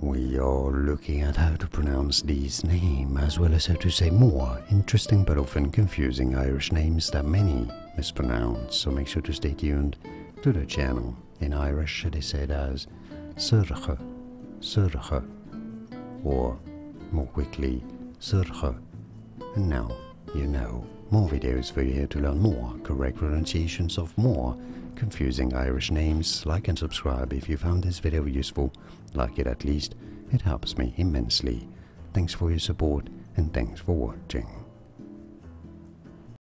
we are looking at how to pronounce these names as well as how to say more interesting but often confusing Irish names that many mispronounce. So make sure to stay tuned to the channel. In Irish, it is said as Sorcha, Sorcha, or more quickly, Sorcha. And now you know. More videos for you here to learn more correct pronunciations of more confusing Irish names. Like and subscribe if you found this video useful. Like it at least, it helps me immensely. Thanks for your support and thanks for watching.